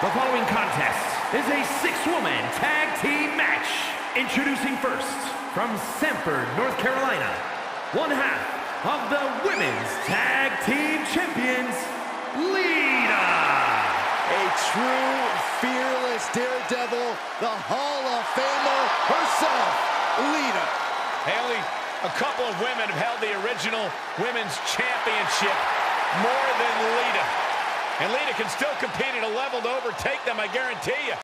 The following contest is a six-woman tag team match. Introducing first, from Sanford, North Carolina, one half of the Women's Tag Team Champions, Lita. A true, fearless daredevil, the Hall of Famer herself, Lita. Haley, a couple of women have held the original Women's Championship more than Lita. And Lita can still compete at a level to overtake them, I guarantee you.